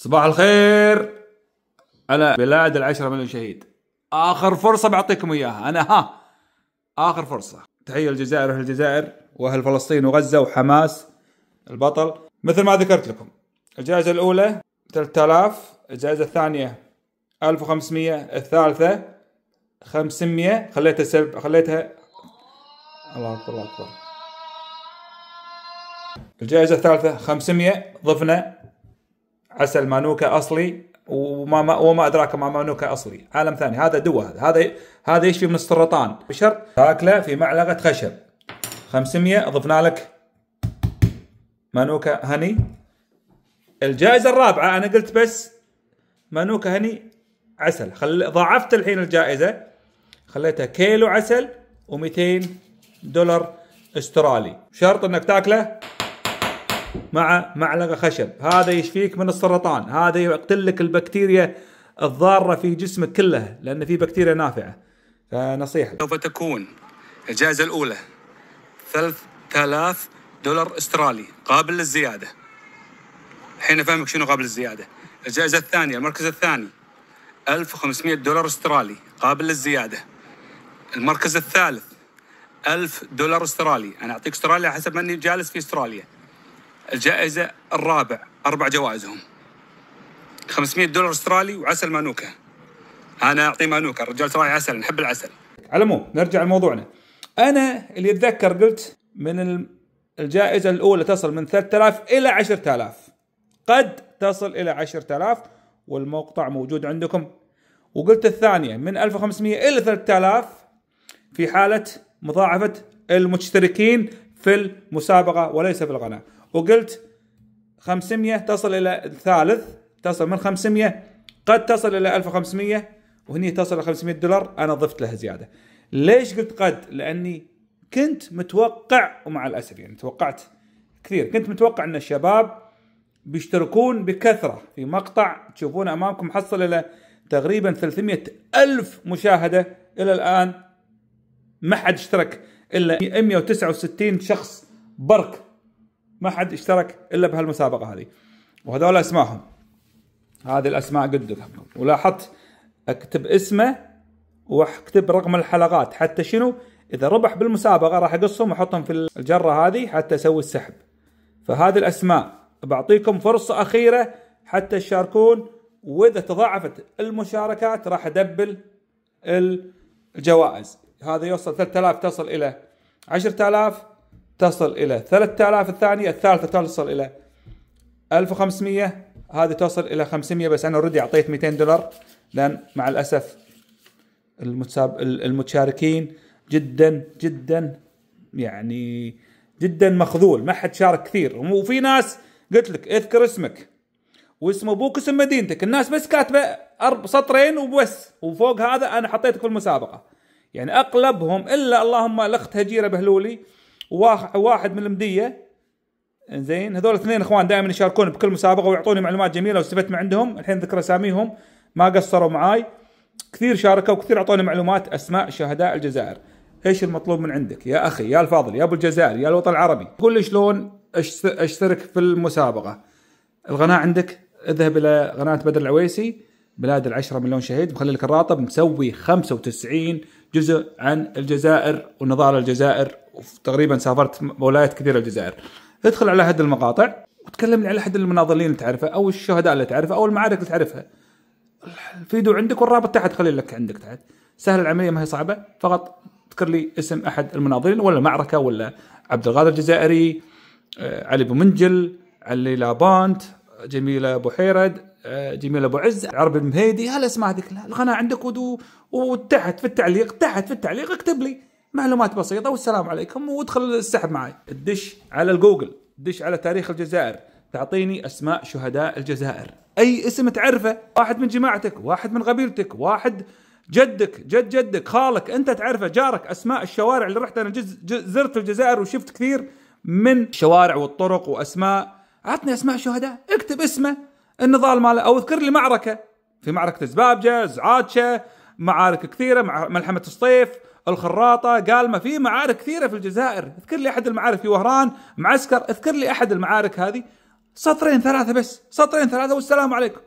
صباح الخير. على بلاد العشرة مليون شهيد. آخر فرصة بعطيكم إياها. أنا ها. آخر فرصة. تحية الجزائر أهل الجزائر وأهل فلسطين وغزة وحماس. البطل. مثل ما ذكرت لكم الجائزة الأولى 3000 الجائزة الثانية 1500 الثالثة 500 خليتها سب خليتها الله أكبر الله أكبر. الجائزة الثالثة 500 ضفنا عسل مانوكا أصلي وما وما أدراك ما مانوكا أصلي. عالم ثاني. هذا دواء هذا. هذا يشفي من السرطان بشرط تاكله في معلقة خشب. 500 ضفنا لك. مانوكا هني. الجائزة الرابعة أنا قلت بس مانوكا هني. عسل. خل... ضاعفت الحين الجائزة. خليتها كيلو عسل و200 دولار استرالي. شرط إنك تاكله؟ مع معلقة خشب. هذا يشفيك من السرطان. هذا يقتل لك البكتيريا الضارة في جسمك كلها لأن في بكتيريا نافعة. فنصيحة. سوف تكون الجائزة الأولى 3000 دولار أسترالي قابل للزيادة. الحين أفهمك شنو قابل للزيادة. الجائزة الثانية المركز الثاني 1500 دولار أسترالي قابل للزيادة. المركز الثالث 1000 دولار أسترالي. أنا أعطيك أستراليا حسب ما أني جالس في أستراليا. الجائزة الرابع أربع جوائزهم. 500 دولار أسترالي وعسل مانوكا. أنا أعطيه مانوكا الرجال تراعي عسل نحب العسل. على العموم نرجع لموضوعنا. أنا اللي أتذكر قلت من ال- الجائزة الأولى تصل من 3000 إلى 10000 قد تصل إلى 10000 والمقطع موجود عندكم. وقلت الثانية من 1500 إلى 3000 في حالة مضاعفة المشتركين في المسابقة وليس في القناه وقلت 500 تصل إلى الثالث تصل من 500 قد تصل إلى 1500 وهني تصل إلى 500 دولار أنا ضفت لها زيادة. ليش قلت قد؟ لأني كنت متوقع ومع الأسف يعني توقعت كثير كنت متوقع أن الشباب بيشتركون بكثرة في مقطع تشوفونه أمامكم حصل إلى تقريبا 300 ألف مشاهدة إلى الآن ما حد اشترك إلا 169 شخص برك ما حد اشترك إلا بهالمسابقة هذه. وهذول أسمائهم. هذه الأسماء قدامكم ولاحظت أكتب اسمه وأكتب رقم الحلقات. حتى شنو؟ إذا ربح بالمسابقة راح أقصهم وأحطهم في الجرة هذه حتى أسوي السحب. فهذه الأسماء. بعطيكم فرصة أخيرة حتى تشاركون. وإذا تضاعفت المشاركات راح أدبل الجوائز. هذا يوصل 3000 تصل إلى 10000 تصل إلى 3000 الثانية الثالثة تصل إلى 1500 هذه توصل إلى 500 بس أنا أوريدي أعطيت 200 دولار لأن مع الأسف المتساب المتشاركين جدا جدا يعني جدا مخذول ما حد شارك كثير. وفي ناس قلت لك اذكر اسمك واسم أبوك اسم مدينتك الناس بس كاتبة أرب سطرين وبس وفوق هذا أنا حطيتك في المسابقة. يعني اغلبهم إلا اللهم الاخت هجيره بهلولي وواحد واحد من المدية. زين هذول الاثنين إخوان دائما يشاركون بكل مسابقة ويعطوني معلومات جميلة واستفدت من عندهم. الحين ذكر أساميهم. ما قصروا معاي. كثير شاركوا وكثير أعطوني معلومات. أسماء شهداء الجزائر. إيش المطلوب من عندك؟ يا أخي يا الفاضل يا أبو الجزائر يا الوطن العربي. قول لي شلون أشترك في المسابقة. القناه عندك؟ اذهب إلى قناه بدر العويسي بلاد العشرة مليون شهيد. مخلي لك الراتب. مسوي 95 جزء عن الجزائر ونضال الجزائر. وتقريبا سافرت ولايات كثيرة الجزائر. ادخل على أحد المقاطع وتكلمني على أحد المناضلين اللي تعرفه أو الشهداء اللي تعرفه أو المعارك اللي تعرفها. الفيديو عندك والرابط تحت خلي لك عندك تحت. سهل العملية ما هي صعبة. فقط اذكر لي اسم أحد المناضلين ولا معركة ولا عبد الغادر الجزائري آه، علي ابو منجل علي لابانت جميلة أبو حيرد آه، جميلة أبو عز عربي المهيدي. هالاسماء هذه كلها القناه عندك ودو وتحت في التعليق تحت في التعليق اكتب لي. معلومات بسيطة والسلام عليكم وادخل السحب معي. تدش على الجوجل تدش على تاريخ الجزائر. تعطيني أسماء شهداء الجزائر. أي اسم تعرفه واحد من جماعتك واحد من قبيلتك واحد جدك جد جدك خالك أنت تعرفه جارك أسماء الشوارع اللي رحت أنا جز زرت الجزائر وشفت كثير من الشوارع والطرق وأسماء. عطني أسماء شهداء اكتب اسمه. النضال ماله أو اذكر لي معركة. في معركة زبابجه زعاتشه معارك كثيرة مع ملحمة الصيف الخراطة قالمه في معارك كثيرة في الجزائر. اذكر لي أحد المعارك في وهران معسكر. اذكر لي أحد المعارك هذه. سطرين ثلاثة بس. سطرين ثلاثة والسلام عليكم.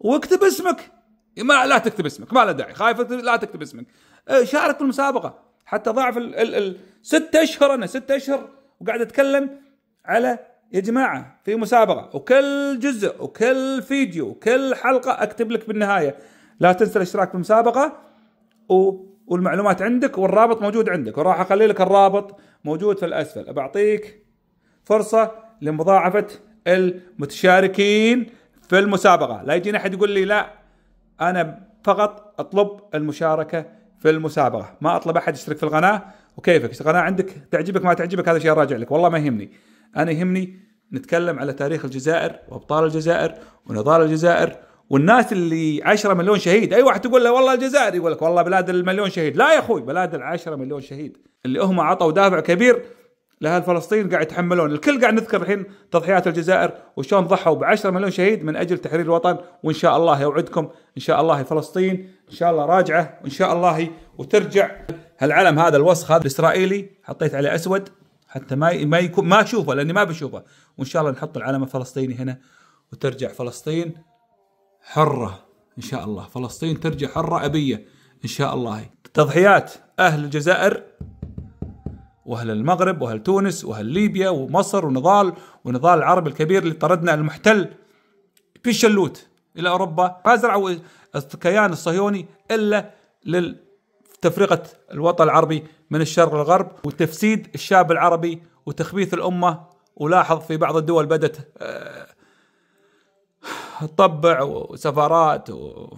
واكتب اسمك. ما لا تكتب اسمك. ما له داعي. خايف لا تكتب اسمك. آه، شارك في المسابقة. حتى ضاعف ال ال ال ست أشهر أنا ست أشهر وقاعد أتكلم على يا جماعة في مسابقة. وكل جزء وكل فيديو وكل حلقة أكتب لك بالنهاية. لا تنسى الاشتراك في المسابقة. و والمعلومات عندك والرابط موجود عندك. وراح أخلي لك الرابط موجود في الأسفل. بعطيك فرصة لمضاعفة المتشاركين في المسابقة. لا يجينا أحد يقول لي لا أنا فقط أطلب المشاركة في المسابقة. ما أطلب أحد يشترك في القناة. وكيفك؟ القناة عندك؟ تعجبك ما تعجبك؟ هذا شيء راجع لك. والله ما يهمني. أنا يهمني نتكلم على تاريخ الجزائر وأبطال الجزائر ونضال الجزائر والناس اللي 10 مليون شهيد أي واحد تقول له والله الجزائر يقول لك والله بلاد المليون شهيد. لا يا أخوي بلاد العشرة مليون شهيد. اللي هم عطوا دافع كبير لأهل فلسطين قاعد يتحملون. الكل قاعد نذكر الحين تضحيات الجزائر وشلون ضحوا ب 10 مليون شهيد من أجل تحرير الوطن وإن شاء الله يوعدكم إن شاء الله فلسطين إن شاء الله راجعة وإن شاء الله وترجع. هالعلم هذا الوسخ هذا الإسرائيلي حطيت عليه أسود حتى ما ما يكون ما أشوفه لأني ما بشوفه. وإن شاء الله نحط العلم الفلسطيني هنا وترجع فلسطين. حرة إن شاء الله. فلسطين ترجع حرة أبية إن شاء الله. تضحيات أهل الجزائر وأهل المغرب وأهل تونس وأهل ليبيا ومصر ونضال ونضال العربي الكبير اللي طردنا المحتل. في الشلوت إلى أوروبا ما زرعوا الكيان الصهيوني إلا لتفرقه الوطن العربي من الشرق للغرب وتفسيد الشعب العربي وتخبيث الأمة. ولاحظ في بعض الدول بدأت تطبع وسفارات و...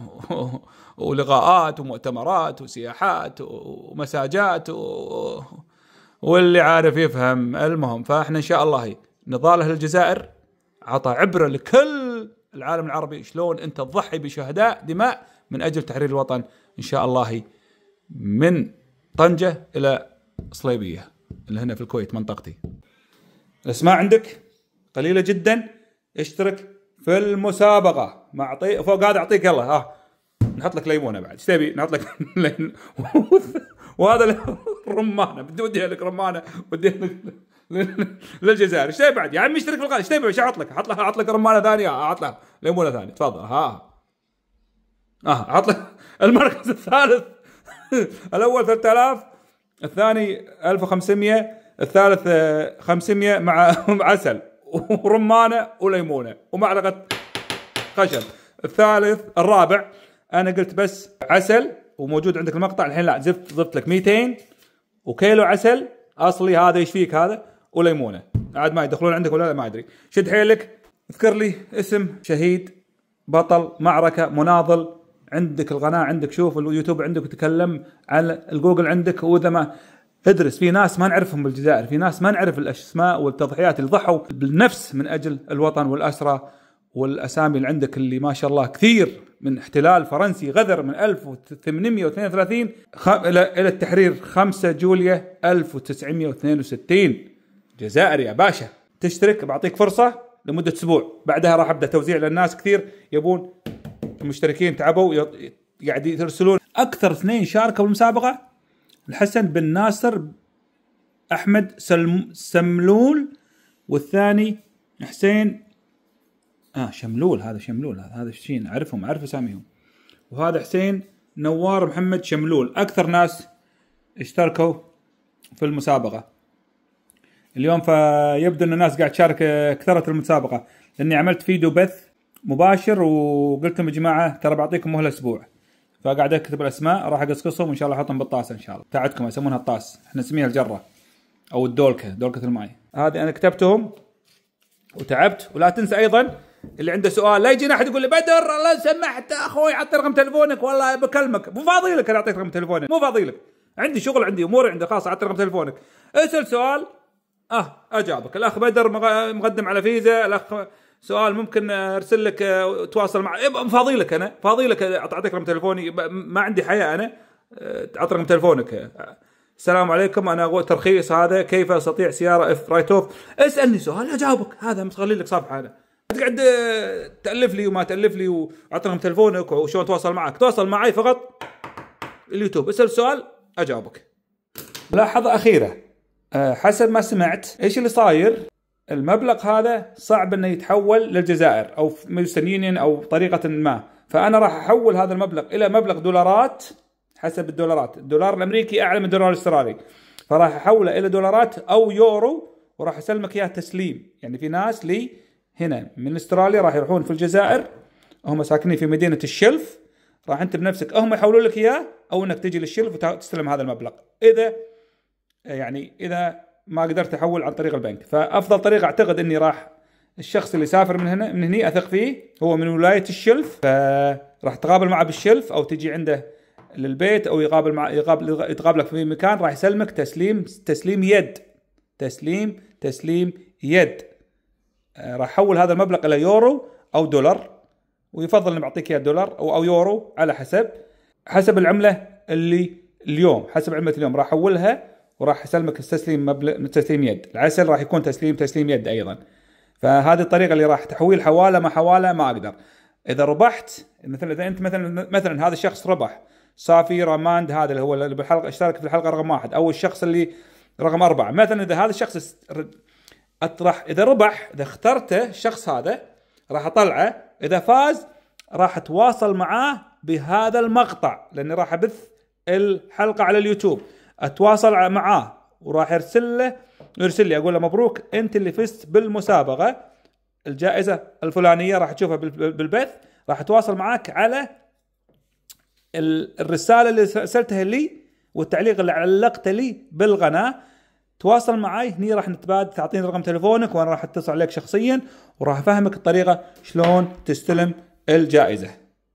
ولقاءات ومؤتمرات وسياحات ومساجات و... واللي عارف يفهم المهم فاحنا إن شاء الله نضال أهل الجزائر عطى عبرة لكل العالم العربي شلون أنت تضحي بشهداء دماء من أجل تحرير الوطن إن شاء الله من طنجة إلى صليبية اللي هنا في الكويت منطقتي. الأسماء عندك قليلة جدا اشترك في المسابقة. معطي فوق هذا أعطيك يلا ها. نحط لك ليمونة بعد. إيش تبي؟ نحط لك وهذا رمانه بدي اوديها لك رمانة. وديها لك للجزائر. إيش تبي بعد؟ يا عمي اشترك في القناة. إيش تبي؟ إيش أحط لك أحط لك أحط لك رمانة ثانية. أحط لك ليمونة ثانية. تفضل. ها. آه أحط لك المركز الثالث. الأول 3000 الثاني 1500 الثالث 500 مع عسل ورمانة وليمونة ومعلقة خشب. الثالث الرابع. أنا قلت بس عسل وموجود عندك المقطع. الحين لا زفت ضفت لك 200 وكيلو عسل. أصلي هذا إيش فيك هذا؟ وليمونة. عاد ما يدخلون عندك ولا لا ما أدري. شد حيلك. اذكر لي اسم شهيد بطل معركة مناضل. عندك القناه عندك شوف اليوتيوب عندك وتكلم على الجوجل عندك وإذا ما ادرس في ناس ما نعرفهم بالجزائر في ناس ما نعرف الأسماء والتضحيات اللي ضحوا بالنفس من أجل الوطن والاسرى والأسامي اللي عندك اللي ما شاء الله كثير من احتلال فرنسي غدر من 1832 إلى إلى التحرير 5 جوليا 1962 جزائر يا باشا. تشترك بعطيك فرصة لمدة أسبوع. بعدها راح أبدأ توزيع للناس كثير يبون المشتركين تعبوا قاعد يرسلون أكثر اثنين شاركوا بالمسابقة. الحسن بن ناصر أحمد سلم سملول والثاني حسين. آه شملول هذا شملول هذا هذا شين اعرفهم اعرف اساميهم وهذا حسين نوار محمد شملول. أكثر ناس اشتركوا في المسابقة. اليوم فيبدو إن الناس قاعد تشارك كثرت المسابقة. لأني عملت فيديو بث مباشر وقلت لهم يا جماعة ترى بعطيكم مهلة أسبوع. فقاعد أكتب الأسماء راح اقصقصهم وإن شاء الله أحطهم بالطاسه إن شاء الله. بتاعتكم يسمونها الطاس. إحنا نسميها الجرة أو الدولكة دولكة الماي هذه أنا كتبتهم وتعبت. ولا تنسى أيضا اللي عنده سؤال لا يجينا أحد يقول لي بدر لو سمحت. أخوي أعطي رقم تلفونك والله بكلمك. مو فاضي لك أنا أعطيك رقم تلفونك مو فاضي لك عندي شغل عندي اموري عندي خاص. أعطي رقم تلفونك اسأل سؤال. آه اجابك الأخ بدر مقدم على فيزا. الأخ سؤال ممكن ارسل لك آه، تواصل مع فاضي لك أنا؟ فاضي لك أعطيك رقم تلفوني ما عندي حياة أنا. آه، اعطي رقم تلفونك السلام عليكم أنا ترخيص هذا كيف أستطيع سيارة اف رايت أوف؟ اسألني سؤال اجاوبك هذا مخلي لك صفحة أنا. تقعد آه، تألف لي وما تألف لي وأعطي رقم تلفونك وشلون أتواصل معك. تواصل معي فقط اليوتيوب. اسأل سؤال أجاوبك. ملاحظه أخيرة. حسب ما سمعت إيش اللي صاير؟ المبلغ هذا صعب إنه يتحول للجزائر أو ويسترن يونيون أو طريقة ما. فأنا راح أحول هذا المبلغ إلى مبلغ دولارات حسب الدولارات. الدولار الأمريكي أعلى من الدولار الأسترالي. فراح أحوله إلى دولارات أو يورو وراح أسلمك اياه تسليم. يعني في ناس لي هنا من أستراليا راح يروحون في الجزائر هم ساكنين في مدينة الشلف. راح أنت بنفسك هم يحولون لك اياه أو إنك تجي للشلف وتستلم هذا المبلغ. إذا يعني إذا ما قدرت أحول عن طريق البنك. فأفضل طريقه أعتقد إني راح الشخص اللي سافر من هنا من هني أثق فيه هو من ولاية الشلف. فراح تقابل معه بالشلف أو تجي عنده للبيت أو يقابل مع يقابل يتقابلك في مكان راح يسلمك تسليم تسليم يد. تسليم تسليم يد. آه، راح أحول هذا المبلغ إلى يورو أو دولار. ويفضل إني بعطيك إياه دولار أو أو يورو على حسب حسب العملة اللي اليوم حسب عملة اليوم. راح أحولها وراح اسلمك تسليم مبلغ تسليم يد. العسل راح يكون تسليم تسليم يد أيضا. فهذه الطريقة اللي راح تحويل حوالة ما حوالة ما أقدر. إذا ربحت مثلا إذا أنت مثلا مثلا هذا الشخص ربح. صافي راماند هذا اللي هو اللي بالحلقة اشترك في الحلقة رقم واحد. أو الشخص اللي رقم أربعة. مثلا إذا هذا الشخص أطرح إذا ربح إذا اخترته الشخص هذا راح أطلعه. إذا فاز راح أتواصل معاه بهذا المقطع. لأني راح أبث الحلقة على اليوتيوب. أتواصل معاه. وراح ارسل له يرسل لي أقول له مبروك أنت اللي فزت بالمسابقة. الجائزة الفلانية راح تشوفها بالبث. راح أتواصل معاك على الرسالة اللي ارسلتها لي والتعليق اللي علقته لي بالقناه تواصل معي هني راح نتبادل تعطيني رقم تليفونك وأنا راح اتصل عليك شخصيا. وراح أفهمك الطريقة شلون تستلم الجائزة.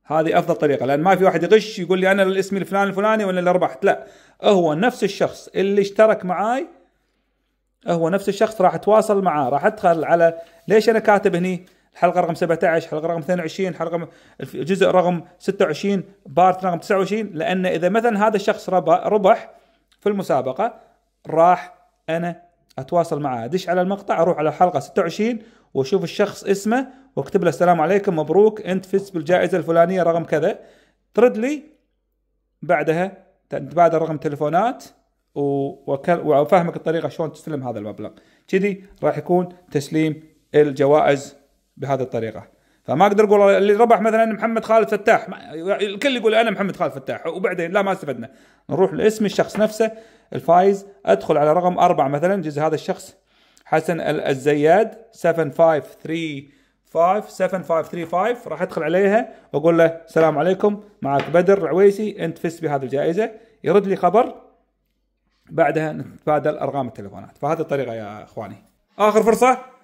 هذه أفضل طريقة لأن ما في واحد يغش يقول لي أنا الاسم الفلاني الفلاني ولا اللي ربحت لا. هو نفس الشخص اللي اشترك معاي هو نفس الشخص راح أتواصل معاه راح أدخل على ليش أنا كاتب هني؟ الحلقة رقم 17 حلقه رقم 22 حلقه الجزء رقم 26 بارت رقم 29 لأن إذا مثلا هذا الشخص ربح في المسابقة راح أنا أتواصل معاه ادش على المقطع أروح على الحلقة 26 واشوف الشخص اسمه واكتب له السلام عليكم مبروك أنت فزت بالجائزة الفلانية رقم كذا. ترد لي بعدها تبادل رقم تليفونات وأفهمك الطريقة شلون تستلم هذا المبلغ. كذي راح يكون تسليم الجوائز بهذه الطريقة. فما أقدر أقول اللي ربح مثلا محمد خالد فتاح. الكل يقول أنا محمد خالد فتاح وبعدين لا ما استفدنا. نروح لاسم الشخص نفسه الفايز. أدخل على رقم أربعة مثلا جزء هذا الشخص. حسن الزياد 7535 7535 راح أدخل عليها وأقول له السلام عليكم معك بدر العويسي أنت فزت بهذه الجائزة. يرد لي خبر بعدها نتبادل أرقام التليفونات. فهذه الطريقة يا إخواني. آخر فرصة.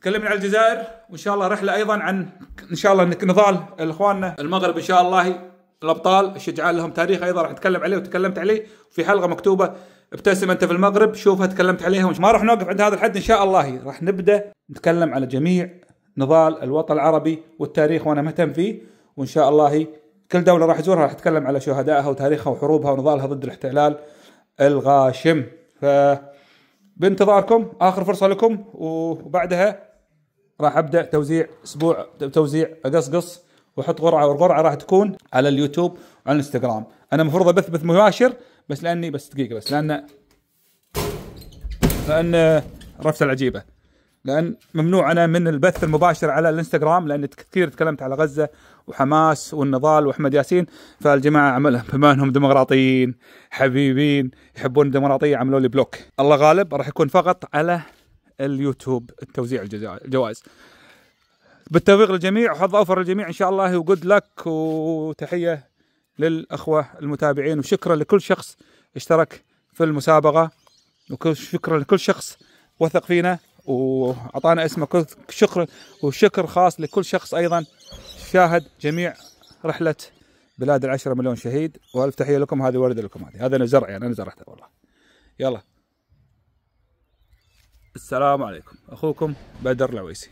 تكلمنا عن الجزائر وإن شاء الله رحلة أيضا عن إن شاء الله نضال إخواننا. المغرب إن شاء الله الأبطال الشجعان لهم تاريخ أيضا راح نتكلم عليه وتكلمت عليه. في حلقة مكتوبة ابتسم أنت في المغرب شوفها تكلمت عليها. ما راح نوقف عند هذا الحد إن شاء الله. راح نبدأ نتكلم على جميع نضال الوطن العربي والتاريخ وأنا مهتم فيه. وإن شاء الله كل دولة راح ازورها راح اتكلم على شهدائها وتاريخها وحروبها ونضالها ضد الاحتلال الغاشم. ف بانتظاركم آخر فرصة لكم وبعدها راح أبدأ توزيع أسبوع توزيع اقصقص وأحط قرعه والقرعه راح تكون على اليوتيوب وعلى الإنستغرام. أنا المفروض أبث بث مباشر بس لأني بس دقيقة بس لأن لأن رفسه العجيبة. لأن ممنوع أنا من البث المباشر على الإنستغرام لأن كثير تكلمت على غزة وحماس والنضال وأحمد ياسين فالجماعة عملها بما انهم ديمقراطيين حبيبين يحبون الديمقراطية عملوا لي بلوك. الله غالب راح يكون فقط على اليوتيوب التوزيع الجوائز. بالتوفيق للجميع وحظ أوفر للجميع إن شاء الله وجود لك وتحية للأخوة المتابعين وشكرا لكل شخص اشترك في المسابقة وشكرا لكل شخص وثق فينا وأعطانا اسمه شكر وشكر خاص لكل شخص أيضا. شاهد جميع رحلة بلاد العشرة مليون شهيد وألف تحية لكم هذه ورده لكم هذه. هذا أنا زرع يعني أنا زرعته والله. يلا. السلام عليكم. أخوكم بدر العويسي.